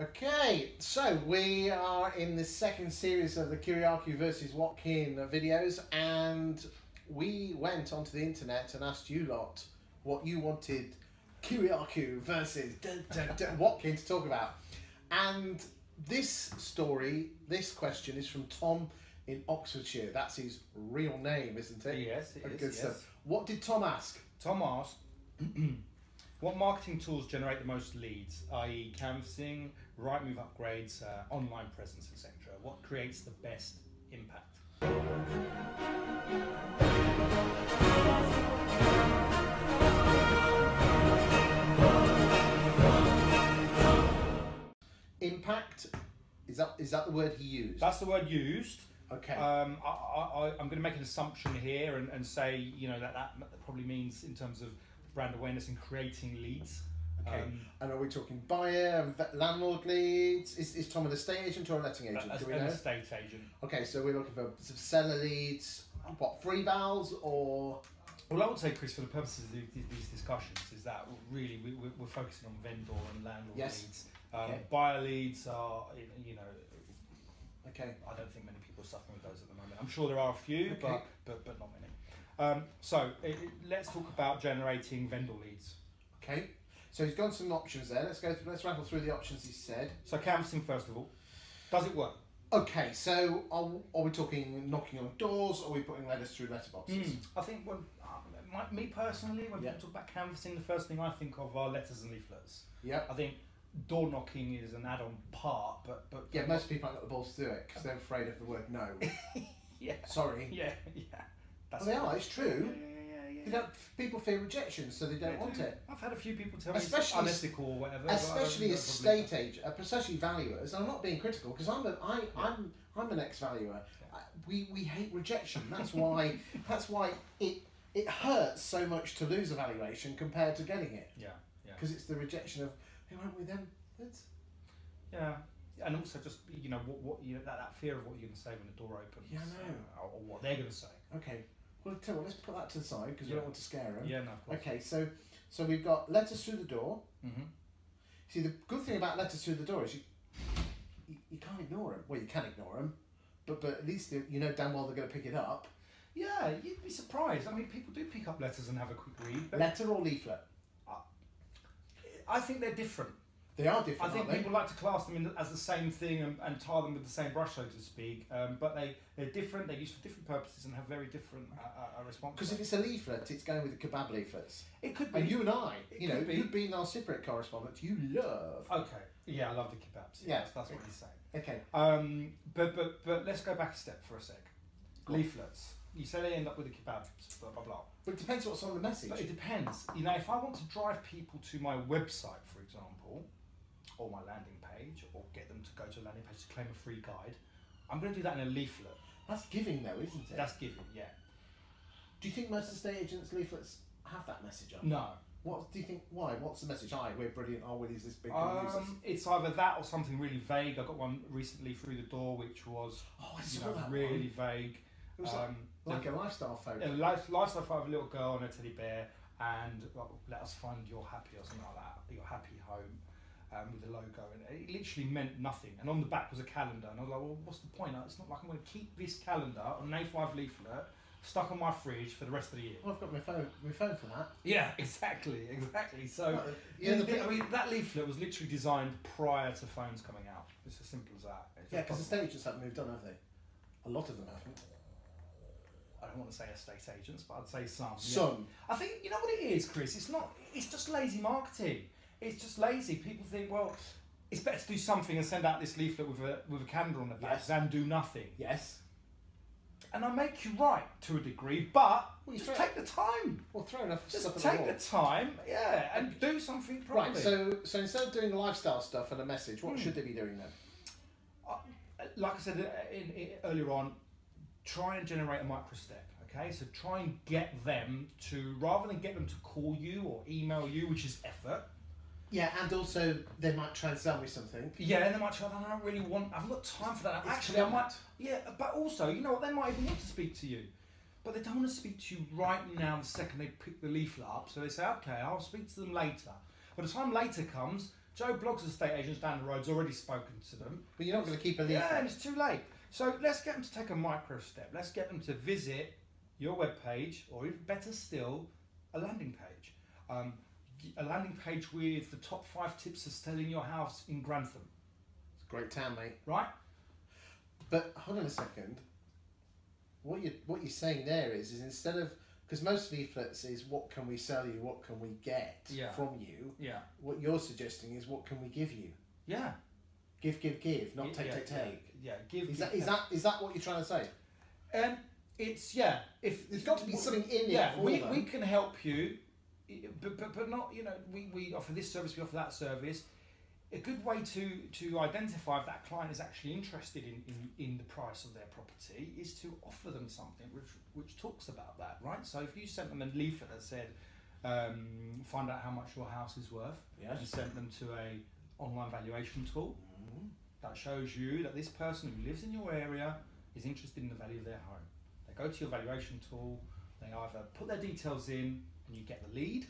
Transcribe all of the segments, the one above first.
Okay, so we are in the second series of the Kyriacou versus Watkin videos, and we went onto the internet and asked you lot what you wanted Kyriacou versus Watkin to talk about. And this story, this question is from Tom in Oxfordshire. That's his real name, isn't it? Yes, it Oh, is, Good yes. What did Tom ask? Tom asked, what marketing tools generate the most leads, i.e., canvassing, Rightmove upgrades, uh, online presence, etc.? What creates the best impact? Impact. Is that is that the word he used? That's the word used. okay. Um, I, I'm going to make an assumption here and, and say, you know, that that probably means in terms of brand awareness and creating leads. Okay. Um, and are we talking buyer and landlord leads? Is, is Tom an estate agent or a letting agent? a- Do we an know? estate agent. Okay, so we're looking for some seller leads. What free vowels or? Well, I would say, Chris, for the purposes of these discussions, is that really we, we- we're focusing on vendor and landlord Yes. leads. Um, Okay. Buyer leads are, you know, Okay. I don't think many people are suffering with those at the moment. I'm sure there are a few, Okay. but, but but not many. Um, so it, it- let's talk about generating vendor leads. Okay. So he's gone some options there. Let's go. Through, let's rattle through the options he said. So canvassing first of all, does it work? Okay, so are, are we talking knocking on doors? Or are we putting letters through letterboxes? I think when uh, my, me personally, when Yeah. people talk about canvassing, the first thing I think of are letters and leaflets. Yeah. I think door knocking is an add-on part, but but Yeah, most people haven't got the balls to do it because they're afraid of the word no. yeah Sorry. yeah yeah. That's Well, they are. It's true. yeah, yeah. They don't, people fear rejection, so they don't want it. I've had a few people tell Especially- me it's unethical or whatever. but I don't especially estate agent, uh, especially valuers. I'm not being critical because I'm a, I, I'm I'm an ex-valuer. Uh, We we hate rejection. That's why that's why it it hurts so much to lose a valuation compared to getting it Yeah, yeah, because it's the rejection of who went with them. It's, yeah. And also just you know what, what you know that, that fear of what you're going to say when the door opens. Yeah, I know. uh, or, or what they're going to say. okay. Well, tell you what, let's put that to the side because we don't want to scare them. Yeah, no, of course. Okay, so so we've got letters through the door. hmm See, the good thing about letters through the door is you you, you can't ignore them. Well, you can ignore them, but but at least you know damn well they're going to pick it up. Yeah, you'd be surprised. I mean, people do pick up letters and have a quick read. Letter or leaflet? I think they're different. They are different. I think people like to class them in the, as the same thing and, and tar them with the same brush, so to speak. Um, but they they're different. They're used for different purposes and have very different uh, uh, responses. Because if it's a leaflet, it's going with the kebab leaflets. it could be And you and I, It you know, be. you've been our Cypriot correspondent. You love. Okay. Yeah, I love the kebabs. Yeah. Yes, that's what he's saying. Okay. Um, but but but let's go back a step for a sec. Go on. Leaflets. You say they end up with the kebabs, blah blah blah. But it depends what's on the message. But it depends. You know, if I want to drive people to my website, for example, or my landing page, or get them to go to a landing page to claim a free guide, I'm going to do that in a leaflet. That's giving, though, isn't it? That's giving, yeah. do you think most estate agents' leaflets have that message on? No. What do you think? Why? What's the message? Hi, we're brilliant. Our Willie's this big. Um, it's either that or something really vague. I got one recently through the door, which was oh, I saw know that really one. vague. It was Um, like a lifestyle photo. Yeah, life, lifestyle photo of a little girl and a teddy bear, and well, let us find your happy or something like that, your happy home, um, with the logo, and it literally meant nothing. And on the back was a calendar, and I was like, well, what's the point? It's not like I'm going to keep this calendar on an A5 leaflet stuck on my fridge for the rest of the year. Well, I've got my phone, my phone for that. Yeah, exactly, exactly. So. Yeah, the the- I mean, that leaflet was literally designed prior to phones coming out. It's as simple as that. It's Yeah, because possible. estate agents haven't moved on, have they? A lot of them haven't. I don't want to say estate agents, but I'd say some. yeah. Some. I think you know what it is, Chris. It's not. It's just lazy marketing. It's just lazy. People think, well, it's better to do something and send out this leaflet with a with a calendar on the back Yes. than do nothing. Yes. And I make you right to a degree, but Well, you just take the time. Well, throw enough Just stuff at take the the time, yeah, and do something properly. Right. So, so instead of doing lifestyle stuff and a message, what Hmm. should they be doing then? Uh, like I said uh, in, in, earlier on, try and generate a micro step. Okay, so try and get them to rather than get them to call you or email you, which is effort. Yeah, and also they might try and sell me something. Yeah, and they might try. I don't really want. I've got time for that. It's Actually, I might. Yeah, but also, you know what? They might even want to speak to you, but they don't want to speak to you right now. The second they pick the leaflet up, so they say, "Okay, I'll speak to them later." By the time later comes, Joe Bloggs estate agents down the road's already spoken to them. But you're not going to keep a leaflet. Yeah, and it's too late. So let's get them to take a micro step. Let's get them to visit your webpage, or even better still, a landing page. Um, a landing page with the top five tips of selling your house in Grantham, It's a great town, mate. right? But hold on a second. What you what you're saying there is is instead of because most leaflets is what can we sell you, what can we get Yeah. from you. Yeah. What you're suggesting is what can we give you? Yeah. Give, give, give, not Yeah, take, yeah, take, take. Yeah. Give. Is give, that is that is that what you're trying to say? Um, it's yeah. If There's got to be something in it yeah, for we, them. we can help you, but, but but not you know we, we offer this service, we offer that service. A good way to to identify if that client is actually interested in, in, in the price of their property is to offer them something which which talks about that, right? So if you sent them a leaflet that said, um, find out how much your house is worth, and Yes. sent them to a online valuation tool Mhm. that shows you that this person who lives in your area is interested in the value of their home. They go to your valuation tool, they either put their details in and you get the lead,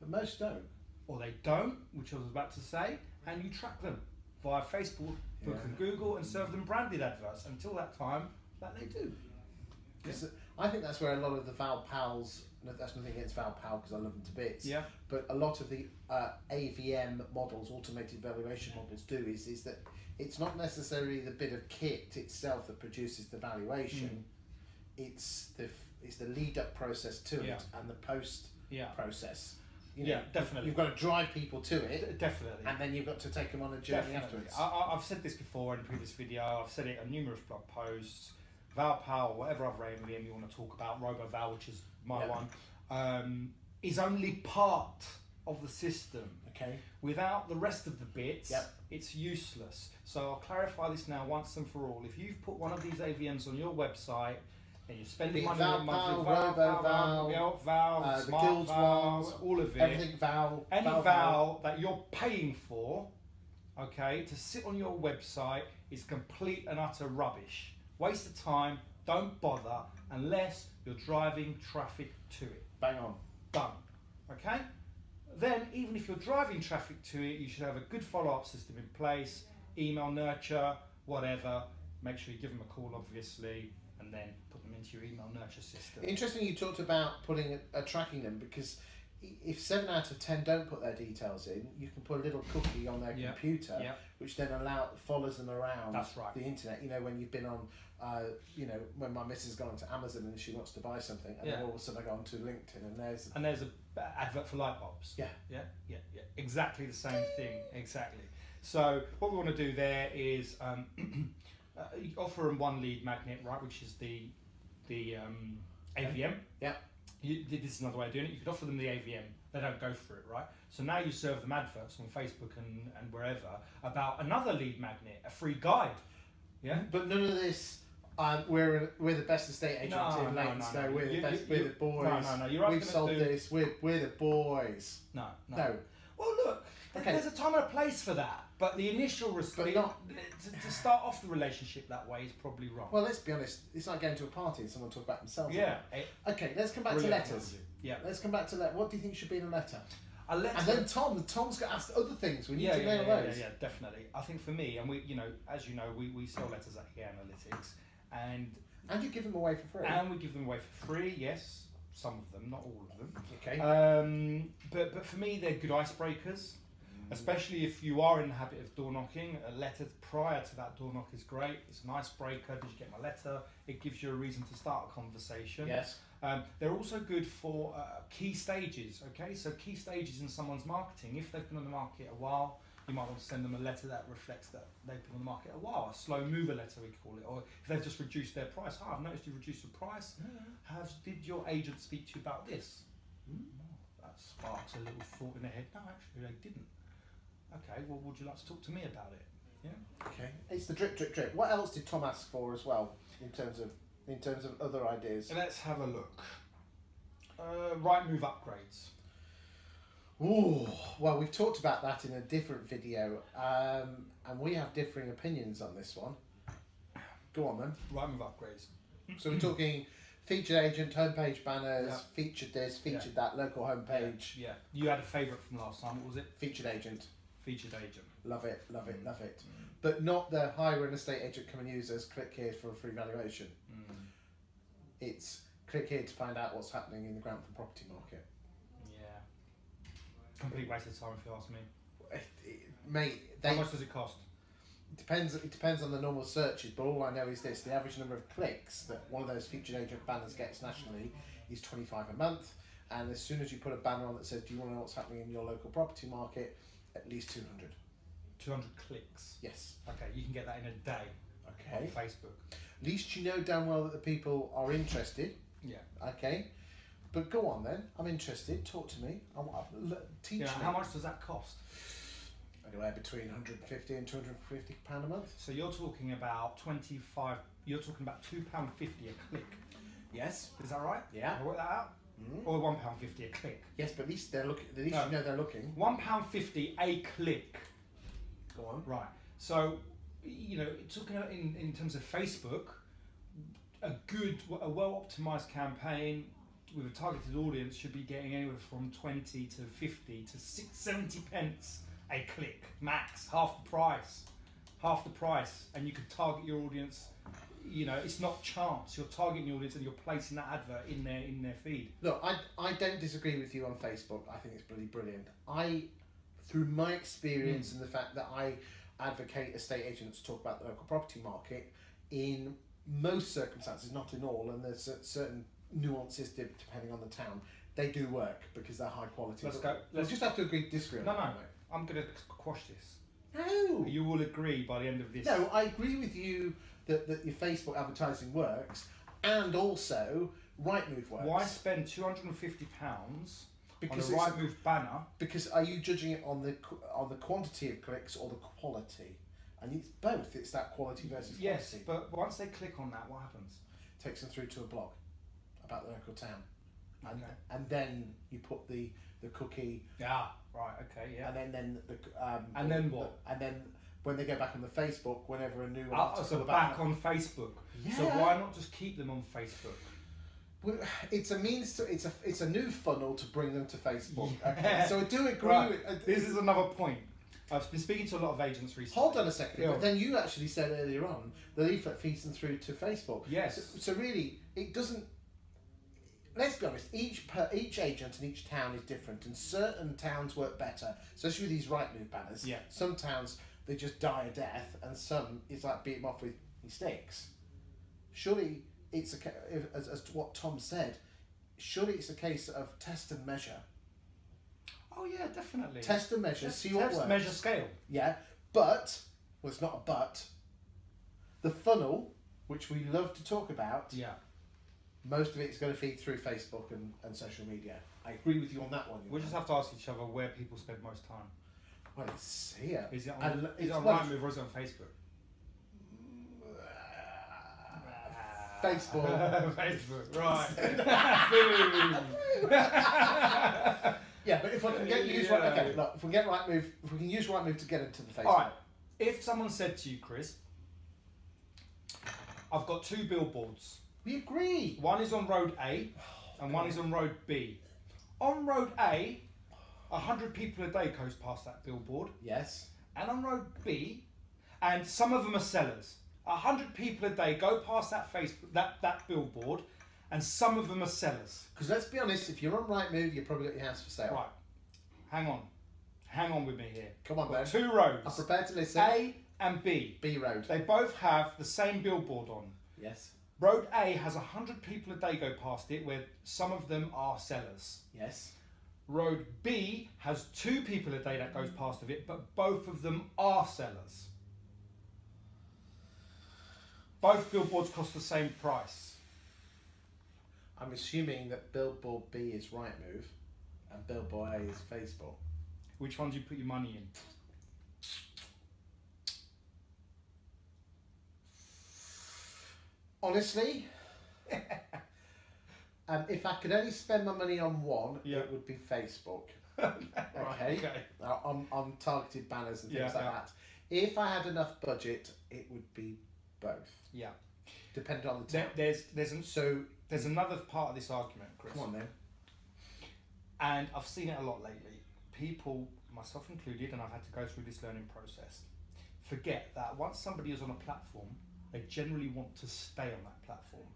But most don't. or they don't, which I was about to say, and you track them via Facebook Yeah. and Google and serve them branded adverts until that time that they do. 'Cause I think that's where a lot of the ValPals. That's nothing against ValPal because I love them to bits. Yeah. But a lot of the uh, AVM models, automated valuation models, do is is that it's not necessarily the bit of kit itself that produces the valuation. It's the it's the lead up process to Yeah. it and the post Yeah, process. You Yeah, definitely. You've got to drive people to it, definitely. and then you've got to take them on a journey Definitely. afterwards. I, I've said this before in a previous video. I've said it on numerous blog posts. ValPal, whatever other AMVM you want to talk about, RoboVal, which is my Yeah. one, um, is only part of the system. okay. Without the rest of the bits, Yep. it's useless. So I'll clarify this now once and for all. If you've put one of these AVMs on your website and you're spending it money on monthly ValPal, RoboVal, Val, Val, uh, the Smart Guilds Val, ones, all of it, Everything Val. any Val, val, that you're paying for, okay, to sit on your website is complete and utter rubbish. Waste of time. Don't bother unless you're driving traffic to it. Bang on. Done. Okay. Then, even if you're driving traffic to it, you should have a good follow-up system in place. Email nurture, whatever. Make sure you give them a call, obviously, and then into your email nurture system. Interesting you talked about putting a tracking them because if seven out of ten don't put their details in, you can put a little cookie on their Yeah. computer, Yeah. which then allow follows them around That's right. the internet. You know, when you've been on, uh, you know, when my missus has gone onto Amazon and she wants to buy something, and then all of a sudden I go onto LinkedIn and there's And there's a advert for light bulbs. Yeah. Yeah, yeah, yeah. Exactly the same thing. Exactly. So what we want to do there is um, uh, offer them one lead magnet, right, which is the the um, AVM. Yeah. You, this is another way of doing it. You could offer them the AVM. They don't go for it, right? So now you serve them adverts on Facebook and, and wherever about another lead magnet, a free guide. Yeah. But none of this. Um, we're we're the best estate agent No, in no, Leytonstone. no, no. We're the You- best. you- we're the boys. no, no, no, you're We've sold to- this. We're we're the boys. No, no. No. Well, look, Okay. there's a time and a place for that, but the initial response, not- to, to start off the relationship that way is probably wrong. Well, let's be honest. It's like going to a party and someone talk about themselves. yeah. eh, Okay, let's come back to letters. Yeah. Let's come back to let. What do you think should be in a letter? A letter. And then Tom, Tom's got asked other things. We need yeah, to yeah, nail yeah, those. yeah, yeah, definitely. I think for me, and we, you know, as you know, we, we sell letters at EA Analytics, and And you give them away for free. and we give them away for free. Yes, some of them, not all of them. okay. Um, but but for me, they're good icebreakers. Especially if you are in the habit of door knocking, a letter prior to that door knock is great. It's a nice icebreaker. Did you get my letter? It gives you a reason to start a conversation. yes. Um, they're also good for uh, key stages. Okay, so key stages in someone's marketing. If they've been on the market a while, you might want to send them a letter that reflects that they've been on the market a while. A slow mover letter, we call it. Or if they've just reduced their price. Oh, I've noticed you reduced the price. Have did your agent speak to you about this? Oh, that sparks a little thought in their head. No, actually, they didn't. Okay, well, would you like to talk to me about it? Yeah. Okay. It's the drip, drip, drip. What else did Tom ask for as well in terms of in terms of other ideas? Let's have a look. Uh, Rightmove upgrades. Ooh. Well, we've talked about that in a different video, um, and we have differing opinions on this one. Go on then. Rightmove upgrades. So we're talking featured agent, homepage banners, Yeah. featured this, featured that, local homepage, Yeah. You had a favourite from last time. What was it? featured agent. Featured agent. Love it, love it, Mm. love it. But not the hire an estate agent come and use us. Click here for a free valuation. Mm. It's click here to find out what's happening in the Grantham property market. Yeah. Complete waste of time if you ask me. It, it, mate, How much does it cost? it depends. It depends on the normal searches, but all I know is this: the average number of clicks that one of those featured agent banners gets nationally is twenty five a month. And as soon as you put a banner on that says, "Do you want to know what's happening in your local property market?" At least two hundred. 200 clicks. Yes. Okay, you can get that in a day Okay. on Facebook. At least you know damn well that the people are interested. Yeah. Okay. But go on then. I'm interested. Talk to me. I, want teach Yeah. me. How much does that cost? Anywhere between 150 and 250 pound a month. So you're talking about 25. You're talking about two pound fifty a click. Yes. Is that right? Yeah. Worked that out? Mm. Or one pound fifty a click. Yes, but at least they're looking. At least No. you know they're looking. One pound fifty a click. Go on. Right. So, you know, talking about in, in terms of Facebook, a good, a well optimized campaign with a targeted audience should be getting anywhere from 20 to 50 to six, 70 pence a click, max, half the price. Half the price. And you could target your audience. You know, it's not chance. You're targeting your audience and you're placing that advert in their in their feed. Look, I, I don't disagree with you on Facebook. I think it's bloody brilliant. I, through my experience hmm. and the fact that I advocate estate agents talk about the local property market, in most circumstances, not in all, and there's certain nuances depending on the town, they do work because they're high quality. Let's go- We'll let's- just have to agree disagree on No, no. I'm going to quash this. we? No. You will agree by the end of this. No, I agree with you that, that your Facebook advertising works and also Rightmove works. Why spend two hundred and fifty pounds Because on a it's a- Rightmove banner? Because are you judging it on the on the quantity of clicks or the quality? And it's both. It's that quality versus Yes, quality. but once they click on that, what happens? Takes them through to a blog about the local town, and Okay. and then you put the the cookie, Yeah. Right. Okay. Yeah. and then then the um, And then what? And then when they go back on the Facebook, whenever a new Uh, article so about back on Facebook. Yeah. So why not just keep them on Facebook? Well, it's a means to it's a it's a new funnel to bring them to Facebook. Yeah. Okay, so I do agree Right. with. Uh, This is another point. I've been speaking to a lot of agents recently. Hold on a second. Yeah. But then you actually said earlier on the leaflet feeds them through to Facebook. Yes. So, so really, it doesn't. Let's be honest. Each per, each agent and each town is different, and certain towns work better. Especially with these right move banners. Yeah. Some towns they just die a death, and some it's like beat them off with sticks. Surely it's a as, as to what Tom said. Surely it's a case of test and measure. Oh yeah, definitely. Test and measure. See what test, works. measure, scale. Yeah, but well, it's not a but. The funnel, which we love to talk about, Yeah. most of it's going to feed through Facebook and, and social media. I agree with you on that one. We know. just have to ask each other where people spend most time. Well, it's here. Is it on, And is it's it on Rightmove or is it on Facebook? Facebook. Facebook, right. Yeah, but if I can get use Yeah. right, okay, look, if we get Rightmove, if we can use Rightmove to get into the Facebook. All right. If someone said to you, Chris, I've got two billboards. We agree. One is on road A oh, and one is on road B. On road A, 100 people a day goes past that billboard. Yes. And on road B, and some of them are sellers. 100 people a day go past that Facebook, that, that billboard, and some of them are sellers. Because let's be honest, if you're on Rightmove, you've probably got your house for sale. Right. Hang on. Hang on with me here. Come on, then. two I'm prepared to listen. A and B. B road. They both have the same billboard on. Yes. Road A has 100 people a day go past it, where some of them are sellers. Yes. Road B has two people a day that goes past of it, but both of them are sellers. Both billboards cost the same price. I'm assuming that billboard B is right move, and billboard A is Facebook. Which one do you put your money in? Honestly, um, if I could only spend my money on one, Yeah. it would be Facebook. Right, Okay. Uh, on, on targeted banners and things Yeah, like yeah. that. If I had enough budget, it would be both, Yeah. depending on the There, there's there's an, So, there's another part of this argument, Chris. come on then. and I've seen it a lot lately. People myself included, and I've had to go through this learning process, forget that once somebody is on a platform, they generally want to stay on that platform.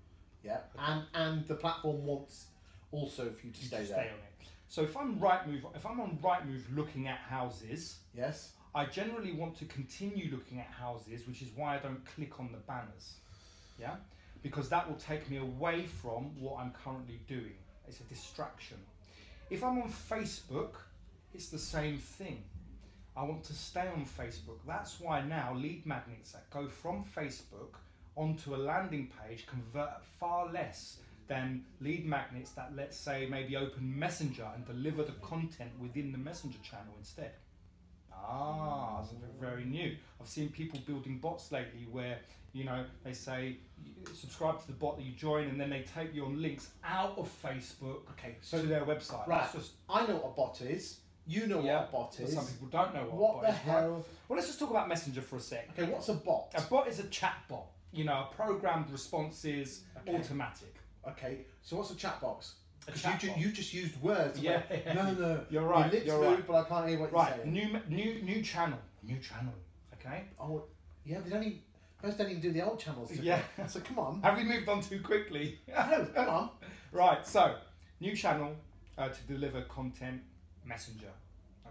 Yeah. And and the platform wants also for you to You stay just there. stay on it. So if I'm Rightmove, if I'm on Rightmove looking at houses, Yes. I generally want to continue looking at houses, which is why I don't click on the banners. Yeah? Because that will take me away from what I'm currently doing. It's a distraction. If I'm on Facebook, it's the same thing. I want to stay on Facebook. That's why now lead magnets that go from Facebook onto a landing page convert at far less than lead magnets that, let's say, maybe open Messenger and deliver the content within the Messenger channel instead. Ah, something very new. I've seen people building bots lately where you know they say subscribe to the bot that you join, and then they take your links out of Facebook Okay. to So their website. Right. Just I know what a bot is. You know Yeah, what a bot is. some people don't know what, what a bot the is. right? hell? Well, let's just talk about Messenger for a sec. Okay, what's a bot? A bot is a chat bot. You know, a programmed responses, Okay. automatic. Okay, so what's a chat box? A chat you, ju- you just used words. Yeah. Like, no, no. You're right, you're right. but I can't hear what you're Right, saying. new new new channel, new channel. Okay. Oh, yeah, they don't even. First, don't even do the old channels. do Yeah. So come on. Have we moved on too quickly? no, come on. Right, so new channel uh, to deliver content messenger.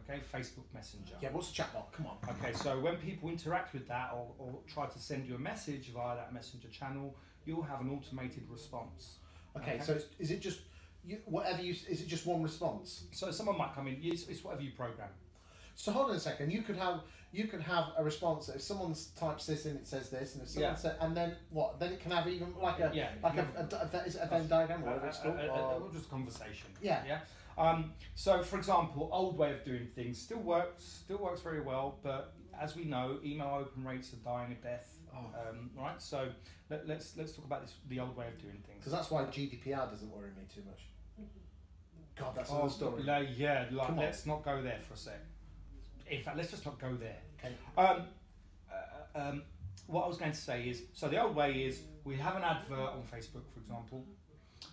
Okay, Facebook Messenger. Yeah, what's a chat bot? Come on. Okay, so when people interact with that or, or try to send you a message via that messenger channel, you'll have an automated response. Okay, Okay. so it's, is it just you, whatever you? Is it just one response? So someone might come in, it's, it's whatever you program. So hold on a second. You could have you could have a response if someone types this in, it says this, and if someone Yeah. said, and then what? Then it can have even like a Yeah, like yeah. a, a, a, a Venn diagram or whatever it's called. or- uh, just conversation. Yeah. Yeah. Um, so, for example, old way of doing things still works, still works very well, but as we know, email open rates are dying a death. Oh. Um, right. So let, let's let's talk about this the old way of doing things. Because that's why GDPR doesn't worry me too much. God, that's Oh, another story. like, yeah, like, let's not go there for a sec. In fact, let's just not go there. Okay. Um, uh, um, what I was going to say is, so the old way is we have an advert on Facebook, for example,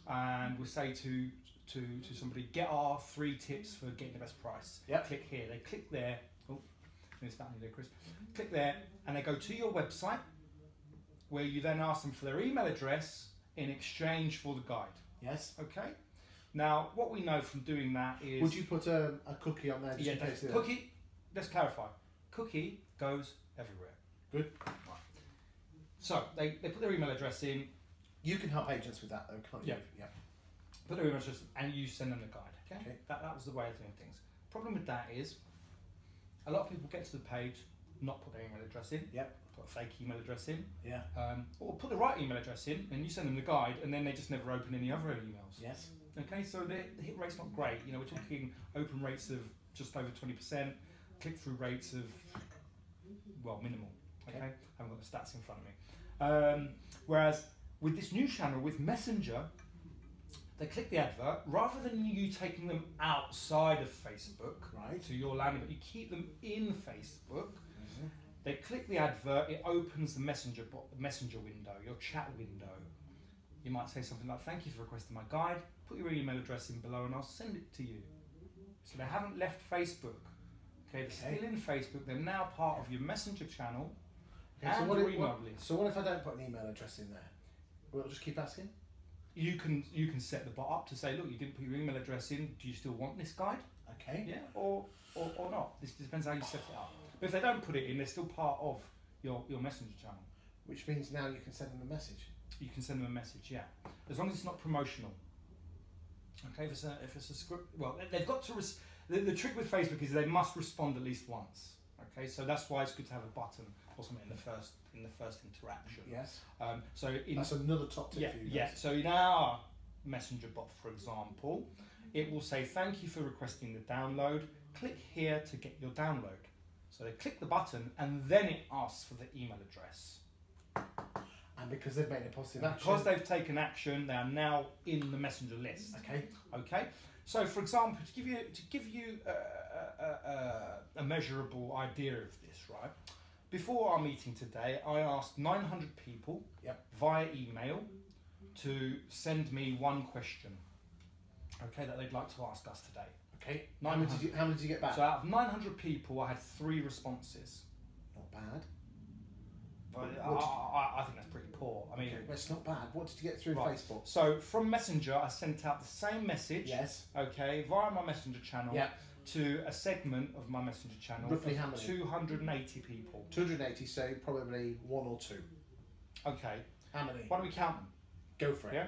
and we say to to to somebody, get our three tips for getting the best price. Yep. Click here. They click there. Oh, it's that there, Chris. Click there, and they go to your website, where you then ask them for their email address in exchange for the guide. Yes. Okay. Now, what we know from doing that is Would you put a, a cookie on there yeah, in case? the they- cookie let's clarify. Cookie goes everywhere. Good. Right. So they, they put their email address in. You can help agents with that though, can't you? Yeah. yeah. Put their email address and you send them the guide. Okay? okay. That, that was the way of doing things. Problem with that is a lot of people get to the page, not put their email address in. Yep. Put a fake email address in. Yeah. Um, or put the right email address in and you send them the guide and then they just never open any other emails. Yes. Okay, so the hit rate's not great. You know, we're talking open rates of just over 20% click-through rates of, well, minimal. Okay, okay. I haven't got the stats in front of me. Um, whereas with this new channel, with Messenger, they click the advert rather than you taking them outside of Facebook, right? So you're landing, but you keep them in Facebook. Mm -hmm. They click the advert. It opens the messenger messenger window, your chat window. You might say something like, "Thank you for requesting my guide. Put your email address in below, and I'll send it to you." So they haven't left Facebook. Okay, they're still in Facebook. They're now part of your messenger channel Okay, so what your if, email what, list. so what if I don't put an email address in there? Will it just keep asking? You can you can set the bot up to say, "Look, you didn't put your email address in. Do you still want this guide?" Okay. Yeah, or, or, or not. This depends how you set it up. But if they don't put it in, they're still part of your, your messenger channel. Which means now you can send them a message. You can send them a message, yeah, as long as it's not promotional. Okay, if it's a, if it's a script, well, they- they've got to. Res- the, the trick with Facebook is they must respond at least once. Okay, so that's why it's good to have a button or something in the first in the first interaction. Yes. Um, so in That's another top tip yeah, for you Guys. yeah. So in our messenger bot, for example, it will say, "Thank you for requesting the download. Click here to get your download." So they click the button, and then it asks for the email address. And because they've made a positive action. Because they've taken action, they are now in the messenger list. Okay. Okay. So, for example, to give you to give you a, a, a, a measurable idea of this, right? Before our meeting today, I asked 900 people Yep. via email to send me one question. Okay, that they'd like to ask us today. Okay. How many did you How many did you get back? So out of 900 people, I had three responses. not bad. I, I, I, I think that's pretty poor. I mean, Okay, well, it's not bad. What did you get through Right. Facebook? so from Messenger, I sent out the same message. Yes. Okay, via my Messenger channel. Yeah. To a segment of my Messenger channel. Roughly how many? 280 people. 280, so probably one or two. Okay. How many? Why don't we count them? Go for it. Yeah.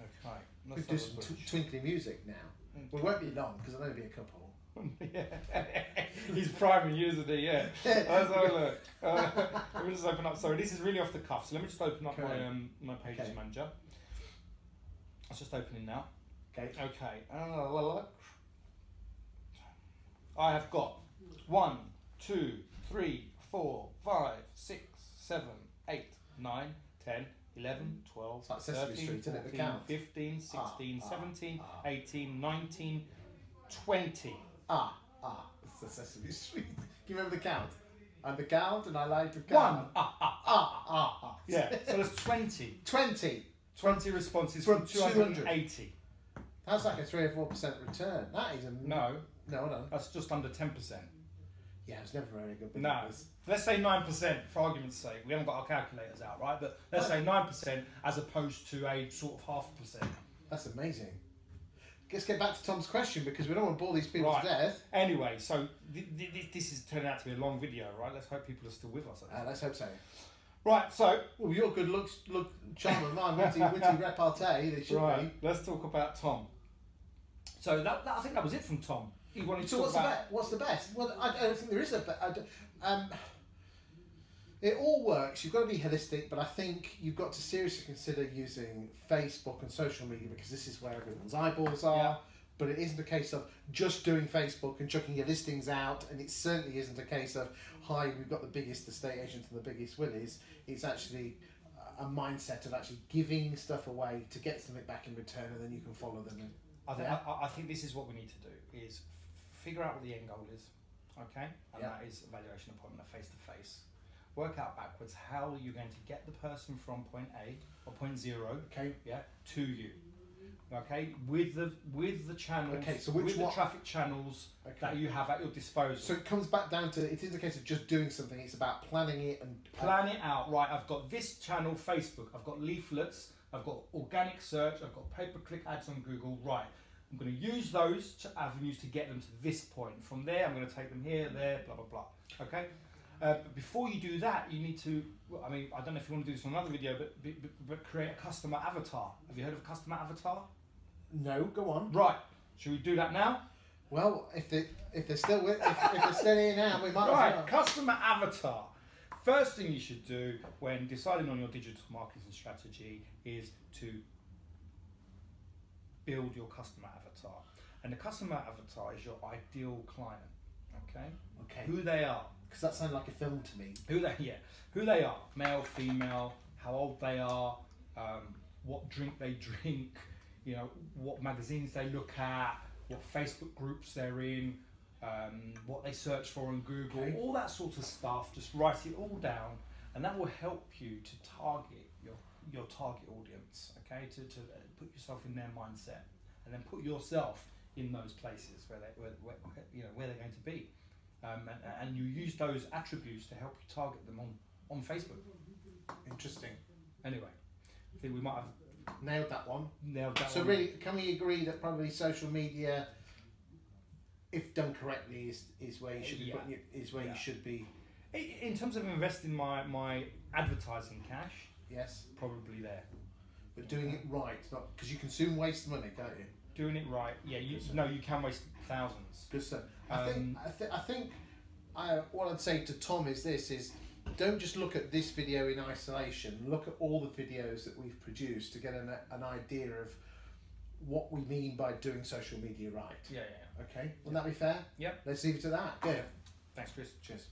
Okay. We let's do have a some look. twinkly music now. Mm. We won't be long because there'll only be a couple. yeah. He's priming you, isn't he? Yeah. Let's have a look. Uh, let me just open up. Sorry, this is really off the cuff. So let me just open up my Okay. um, my pages Okay. manager. It's just opening now. Okay. Okay. Uh, I have got one, two, three, four, five, six, seven, eight, nine, ten, eleven, twelve, It's like 13, Street, isn't it? 14, 15, 16, Ah, ah, 17, ah. 18, 19, 20. Ah, ah, it's the Sesame Street. Do you remember the count? I'm the count and I like to count. One. Ah, ah, Ah, ah, ah. Yeah, so there's 20. 20. 20 responses From from 280. That's like a 3 or 4% return. That is a. No, No, on. that's just under 10%. Yeah, it's never very good. No. numbers. Let's say 9% for argument's sake. We haven't got our calculators out, right? But let's say 9% as opposed to a sort of half percent. That's amazing. Let's get back to Tom's question because we don't want to bore these people Right. to death. Anyway, so th- th- th- this is turning out to be a long video, right? Let's hope people are still with us. Uh, let's hope so. Right, so Well, your good looks, look, charm and mine, witty, witty repartee, they should right, let's talk about Tom. So that, that I think that was it from Tom. He wanted be. to So talk what's the, about be- what's the best? Well, I don't think there is a best. Um, it all works. You've got to be holistic, but I think you've got to seriously consider using Facebook and social media because this is where everyone's eyeballs are. Yeah. But it isn't a case of just doing Facebook and chucking your listings out, and it certainly isn't a case of, hi, we've got the biggest estate agent and the biggest willies. It's actually a mindset of actually giving stuff away to get something back in return, and then you can follow them. And, I, think, Yeah. I, I think this is what we need to do is figure out what the end goal is, okay? And Yeah. that is evaluation appointment, a face to face. Work out backwards how you're going to get the person from point A or point zero, okay, yeah, to you. Okay, with the with the channels, Okay, so which with the traffic channels okay. that you have at your disposal. So it comes back down to it isn't a case of just doing something. It's about planning it and Plan it out, right? I've got this channel, Facebook. I've got leaflets. I've got organic search. I've got pay per click ads on Google. Right. I'm going to use those to avenues to get them to this point. From there, I'm going to take them here, there, blah blah blah. Okay. Uh, but before you do that, you need to. Well, I mean, I don't know if you want to do this on another video, but, but, but create a customer avatar. Have you heard of a customer avatar? No, go on. Right. Should we do that now? Well, if they if they're still with if, if they're still here now, we might Right, well. customer avatar. First thing you should do when deciding on your digital marketing strategy is to build your customer avatar. And the customer avatar is your ideal client. Okay? Okay, Who they are. because that sounded like a film to me. Who they yeah. Who they are. Male, female, how old they are, um, what drink they drink, you know, what magazines they look at, what Facebook groups they're in, um, what they search for on Google, Okay. all that sort of stuff. Just write it all down, and that will help you to target your your target audience. Okay, to, to uh, put yourself in their mindset, and then put yourself in those places where they where, where you know where they're going to be, um, and, and you use those attributes to help you target them on on Facebook. Interesting. Anyway, I think we might have Nailed that one. nailed that so one. really, can we agree that probably social media, if done correctly, is is where you should be Yeah. putting it, is where Yeah. you should be. In terms of investing my my advertising cash, Yes, probably there. but doing it right, not because you can soon waste money, can't you? Doing it right, yeah. You no, you can waste thousands. Good stuff. I think Um, I, th- I think I, what I'd say to Tom is this: is don't just look at this video in isolation. Look at all the videos that we've produced to get an, an idea of what we mean by doing social media right. Yeah, yeah. Okay, Wouldn't that be fair? Yep. Let's leave it to that. Good. Thanks, Chris. Cheers.